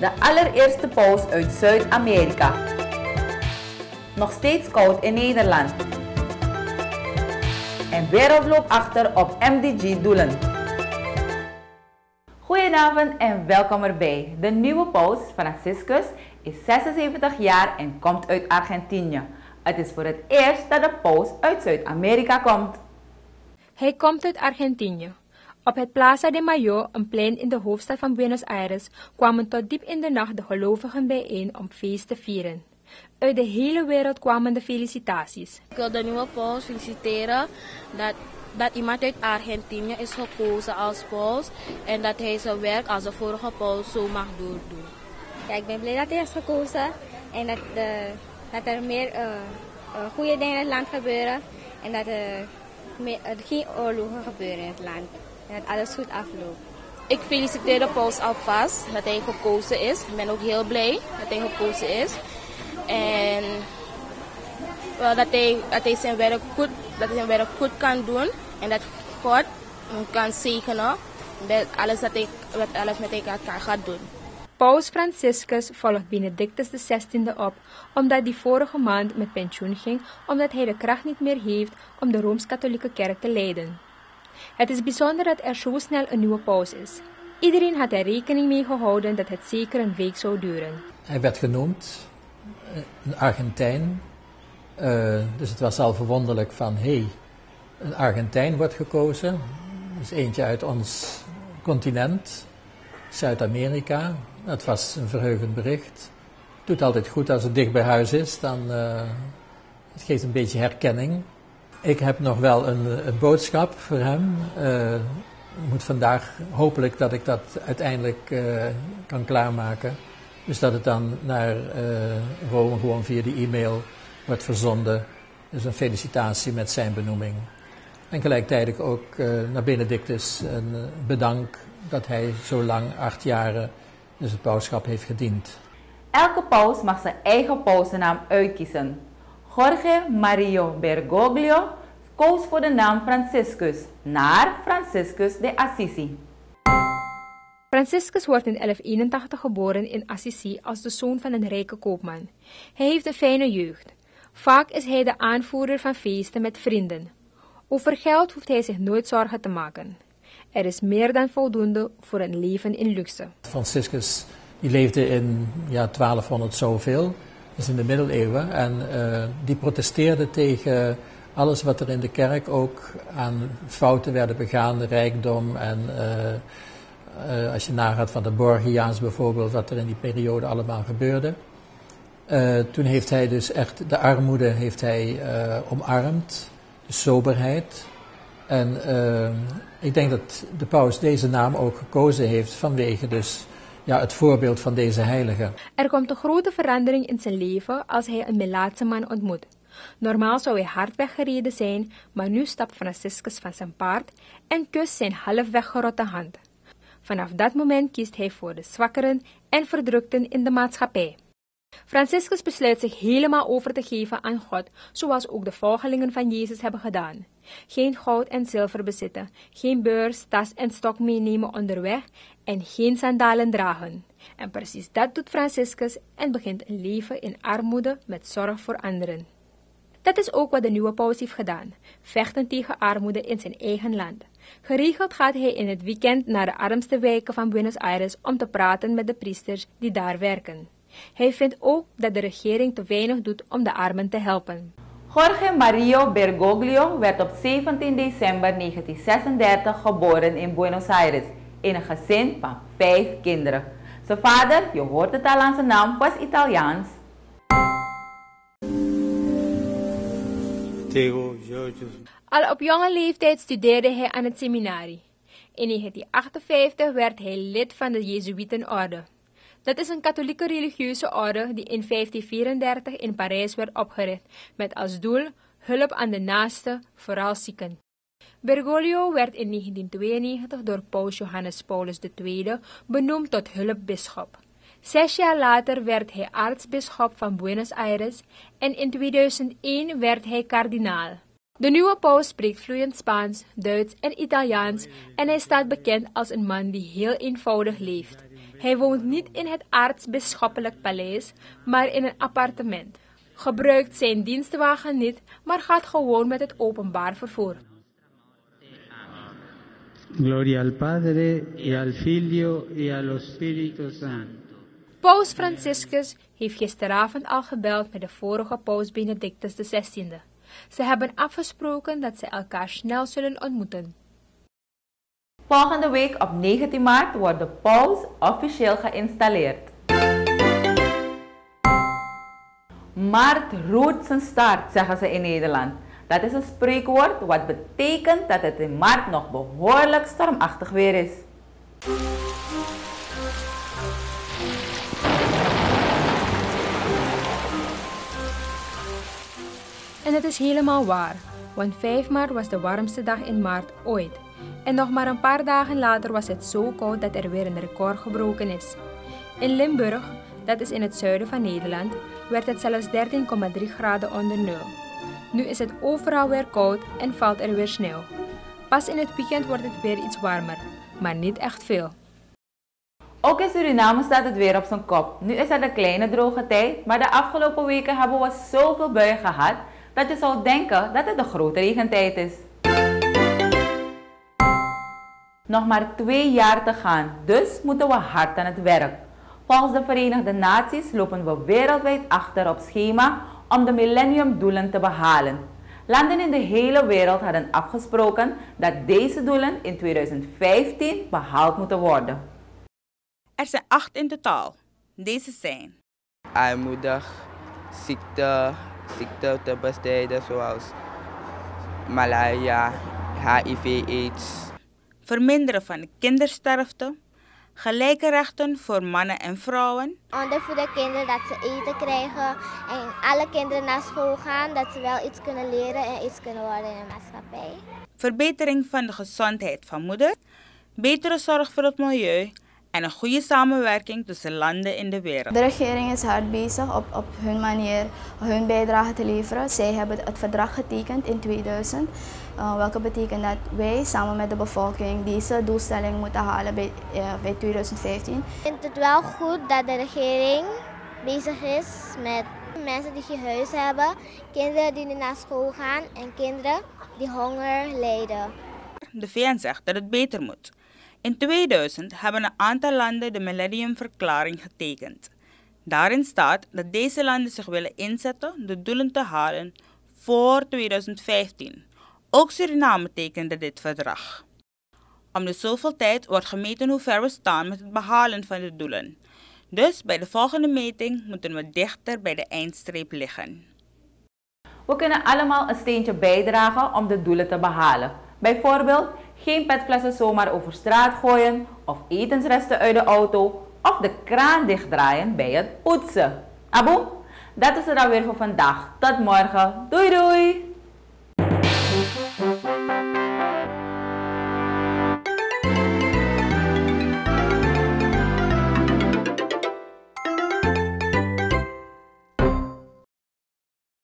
de allereerste paus uit Zuid-Amerika. Nog steeds koud in Nederland. En wereldloop achter op MDG-doelen. Goedenavond en welkom erbij. De nieuwe paus, Franciscus, is 76 jaar en komt uit Argentinië. Het is voor het eerst dat de paus uit Zuid-Amerika komt. Hij komt uit Argentinië. Op het Plaza de Mayo, een plein in de hoofdstad van Buenos Aires, kwamen tot diep in de nacht de gelovigen bijeen om feest te vieren. Uit de hele wereld kwamen de felicitaties. Ik wil de nieuwe paus feliciteren dat, dat iemand uit Argentinië is gekozen als paus en dat hij zijn werk als de vorige paus zo mag doen. Ja, ik ben blij dat hij is gekozen en dat, de, dat er meer uh, uh, goede dingen in het land gebeuren en dat er meer, uh, geen oorlogen gebeuren in het land en dat alles goed afloopt. Ik feliciteer de paus alvast dat hij gekozen is. Ik ben ook heel blij dat hij gekozen is. En dat, hij, dat, hij zijn werk goed, dat hij zijn werk goed kan doen. En dat God hem kan zegenen met alles, dat hij, met alles met elkaar gaat doen. Paus Franciscus volgt Benedictus XVI op, omdat hij vorige maand met pensioen ging, omdat hij de kracht niet meer heeft om de Rooms-Katholieke Kerk te leiden. Het is bijzonder dat er zo snel een nieuwe paus is. Iedereen had er rekening mee gehouden dat het zeker een week zou duren. Hij werd genoemd, een Argentijn. Uh, dus het was al verwonderlijk van, hé, hey, een Argentijn wordt gekozen. Dus eentje uit ons continent, Zuid-Amerika. Dat was een verheugend bericht. Het doet altijd goed als het dicht bij huis is, dan uh, het geeft een beetje herkenning. Ik heb nog wel een, een boodschap voor hem. Uh, moet vandaag hopelijk dat ik dat uiteindelijk uh, kan klaarmaken. Dus dat het dan naar uh, Rome gewoon via de e-mail wordt verzonden. Dus een felicitatie met zijn benoeming. En gelijktijdig ook naar Benedictus een bedank dat hij zo lang, acht jaren, dus het pauschap heeft gediend. Elke paus mag zijn eigen pausennaam uitkiezen. Jorge Mario Bergoglio koos voor de naam Franciscus naar Franciscus de Assisi. Franciscus wordt in 1181 geboren in Assisi als de zoon van een rijke koopman. Hij heeft een fijne jeugd. Vaak is hij de aanvoerder van feesten met vrienden. Over geld hoeft hij zich nooit zorgen te maken. Er is meer dan voldoende voor een leven in luxe. Franciscus die leefde in ja, 1200 zoveel, dus in de middeleeuwen. En uh, die protesteerde tegen alles wat er in de kerk ook aan fouten werden begaan, rijkdom en uh, uh, als je nagaat van de Borgiaans bijvoorbeeld, wat er in die periode allemaal gebeurde. Toen heeft hij dus echt de armoede heeft hij omarmd, de soberheid. En ik denk dat de paus deze naam ook gekozen heeft vanwege dus ja, het voorbeeld van deze heilige. Er komt een grote verandering in zijn leven als hij een Melaatse man ontmoet. Normaal zou hij hard weggereden zijn, maar nu stapt Franciscus van zijn paard en kust zijn half weggerotte hand. Vanaf dat moment kiest hij voor de zwakkeren en verdrukten in de maatschappij. Franciscus besluit zich helemaal over te geven aan God, zoals ook de volgelingen van Jezus hebben gedaan. Geen goud en zilver bezitten, geen beurs, tas en stok meenemen onderweg en geen sandalen dragen. En precies dat doet Franciscus en begint een leven in armoede met zorg voor anderen. Dat is ook wat de nieuwe paus heeft gedaan: vechten tegen armoede in zijn eigen land. Geregeld gaat hij in het weekend naar de armste wijken van Buenos Aires om te praten met de priesters die daar werken. Hij vindt ook dat de regering te weinig doet om de armen te helpen. Jorge Mario Bergoglio werd op 17 december 1936 geboren in Buenos Aires in een gezin van vijf kinderen. Zijn vader, je hoort het al aan zijn naam, was Italiaans. Al op jonge leeftijd studeerde hij aan het seminarie. In 1958 werd hij lid van de Jezuïetenorde. Dat is een katholieke religieuze orde die in 1534 in Parijs werd opgericht met als doel hulp aan de naaste, vooral zieken. Bergoglio werd in 1992 door paus Johannes Paulus II benoemd tot hulpbisschop. Zes jaar later werd hij aartsbisschop van Buenos Aires en in 2001 werd hij kardinaal. De nieuwe paus spreekt vloeiend Spaans, Duits en Italiaans en hij staat bekend als een man die heel eenvoudig leeft. Hij woont niet in het aartsbisschoppelijk paleis, maar in een appartement. Gebruikt zijn dienstwagen niet, maar gaat gewoon met het openbaar vervoer. Gloria al Padre y al Figlio y al Spirito Santo. Paus Franciscus heeft gisteravond al gebeld met de vorige paus Benedictus XVI. Ze hebben afgesproken dat ze elkaar snel zullen ontmoeten. Volgende week op 19 maart wordt de paus officieel geïnstalleerd. Maart roert zijn staart, zeggen ze in Nederland. Dat is een spreekwoord wat betekent dat het in maart nog behoorlijk stormachtig weer is. En het is helemaal waar, want 5 maart was de warmste dag in maart ooit. En nog maar een paar dagen later was het zo koud dat er weer een record gebroken is. In Limburg, dat is in het zuiden van Nederland, werd het zelfs 13,3 graden onder nul. Nu is het overal weer koud en valt er weer sneeuw. Pas in het weekend wordt het weer iets warmer, maar niet echt veel. Ook in Suriname staat het weer op zijn kop. Nu is het een kleine droge tijd, maar de afgelopen weken hebben we zoveel buien gehad dat je zou denken dat het een grote regentijd is. Nog maar twee jaar te gaan, dus moeten we hard aan het werk. Volgens de Verenigde Naties lopen we wereldwijd achter op schema om de millenniumdoelen te behalen. Landen in de hele wereld hadden afgesproken dat deze doelen in 2015 behaald moeten worden. Er zijn acht in totaal. Deze zijn armoedig, ziekte, ziekte te bestrijden zoals malaria, HIV, AIDS. Verminderen van de kindersterfte, gelijke rechten voor mannen en vrouwen, Ondervoeden kinderen dat ze eten krijgen en alle kinderen naar school gaan, dat ze wel iets kunnen leren en iets kunnen worden in de maatschappij. verbetering van de gezondheid van moeder, betere zorg voor het milieu en een goede samenwerking tussen landen in de wereld. De regering is hard bezig op, op hun manier hun bijdrage te leveren. Zij hebben het verdrag getekend in 2000, uh, welke betekent dat wij samen met de bevolking deze doelstelling moeten halen bij, uh, bij 2015. Ik vind het wel goed dat de regering bezig is met mensen die geen huis hebben, kinderen die niet naar school gaan en kinderen die honger lijden. De VN zegt dat het beter moet. In 2000 hebben een aantal landen de Millenniumverklaring getekend. Daarin staat dat deze landen zich willen inzetten de doelen te halen voor 2015. Ook Suriname tekende dit verdrag. Om de zoveel tijd wordt gemeten hoe ver we staan met het behalen van de doelen. Dus bij de volgende meting moeten we dichter bij de eindstreep liggen. We kunnen allemaal een steentje bijdragen om de doelen te behalen. Bijvoorbeeld geen petflessen zomaar over straat gooien of etensresten uit de auto of de kraan dichtdraaien bij het poetsen. Abo, dat is het dan weer voor vandaag. Tot morgen. Doei doei!